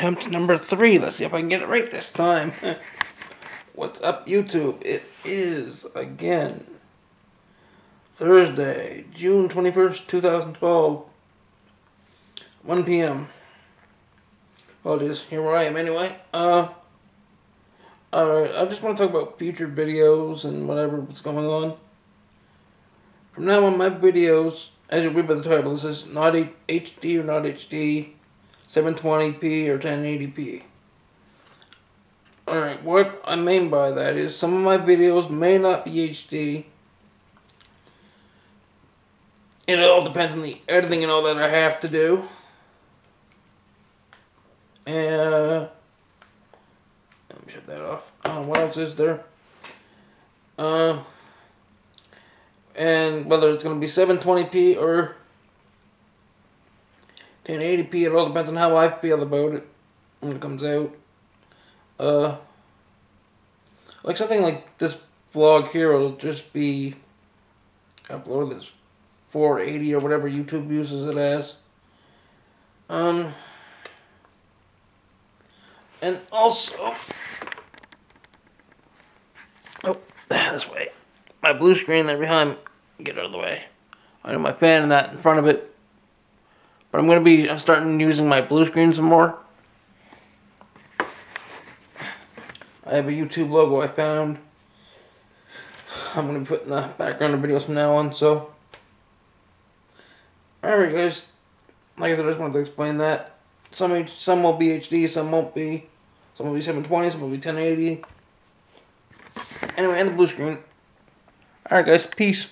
attempt number three. Let's see if I can get it right this time. What's up, YouTube? It is, again, Thursday, June 21st, 2012, 1 p.m. Well, it is. Here where I am anyway. Uh, alright, I just want to talk about future videos and whatever what's going on. From now on, my videos, as you read by the title, this is not HD or not HD, 720p or 1080p. Alright, what I mean by that is some of my videos may not be HD. And It all depends on the editing and all that I have to do. And uh, let me shut that off. Uh, what else is there? Uh, and whether it's going to be 720p or 1080p, it all depends on how I feel about it when it comes out. Uh, like something like this vlog here, it'll just be uploaded this 480 or whatever YouTube uses it as. Um, and also, oh, this way, my blue screen there behind me, get out of the way. I know my fan and that in front of it. But I'm going to be uh, starting using my blue screen some more. I have a YouTube logo I found. I'm going to put putting the background of videos from now on, so. Alright guys, like I said, I just wanted to explain that. Some, some will be HD, some won't be. Some will be 720, some will be 1080. Anyway, and the blue screen. Alright guys, peace.